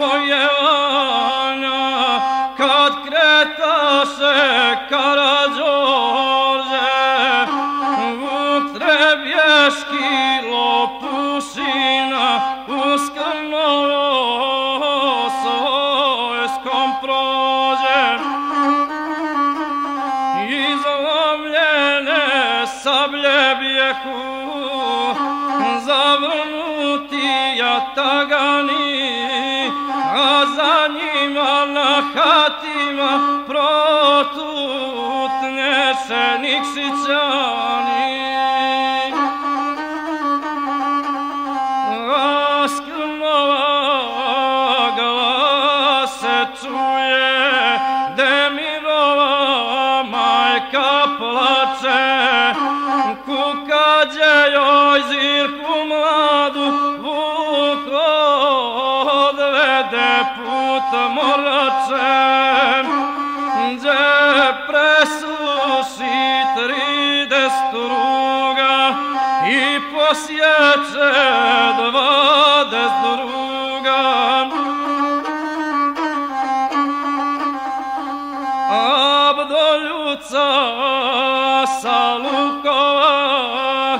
tvoje Ana kad kreta se Karadžorđe, Vuk trebješki lopusina uskrnovo svojskom prođe. Izlomljene sablje bjehu zavrnuti jatagani, vratima protut protutne se niksićani. Raskrnova glas čuje, Demirova majka plače, kukađe joj put moračem, gdje presuši trideset ruga i posjeće dvadeset druga. Abdoljuca sa lukova,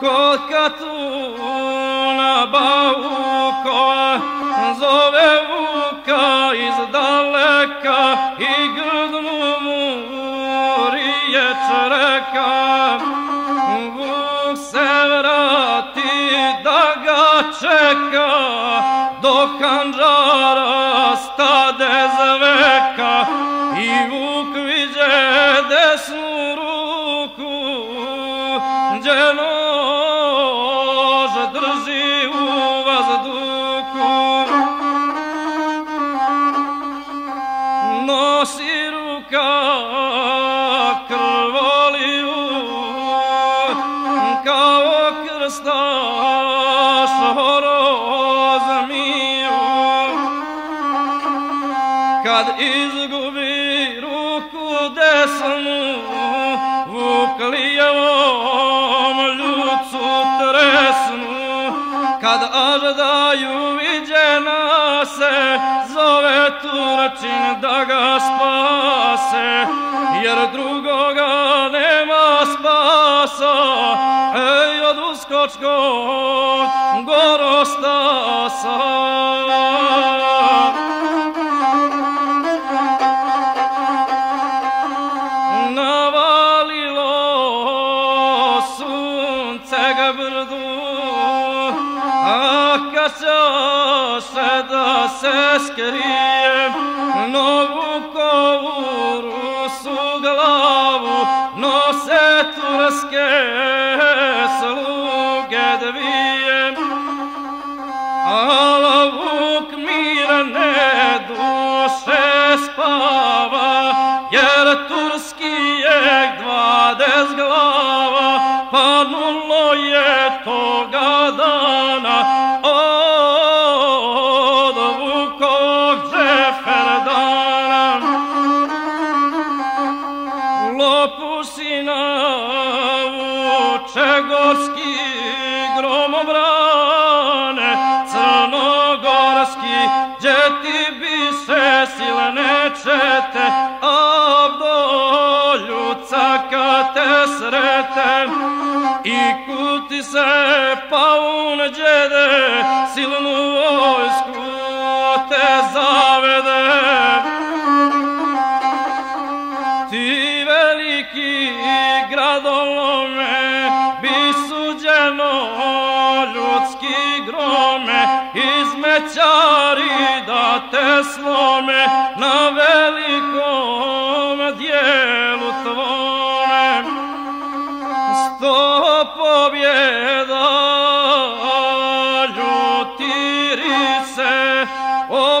kod katuna baukova, zove ترکا ای گلموری ترکا بوک سراتی داگا چکا دوکان را راستا دزوکا ای بوک ویجه دسمو Nosi ruka krvoliju, kao krstaš horozmiju. Kad izgubi ruku desnu, vuk lijevom ljucu tresnu, kad aždaju se, zove Turčin da ga spase, jer drugoga nema spasa, ej od uskočkog gorostasa. Navalilo sunce ga brdu, a kaća se da se skrijem novu kovuru su glavu, nose turske sluge dvije. Ala vuk mirne duše spava, jer turski je dvades glava, panulo je toga dana vuče gorski gromobrane, crnogorski, gdje ti bi se sile nečete, Abdoljuca kad te sretem, i kuti se paun unđede silnu vojsku te zavede. Ljudski grome izmećari da te slome na velikom dijelu tvome. Sto pobjeda ljutiri se o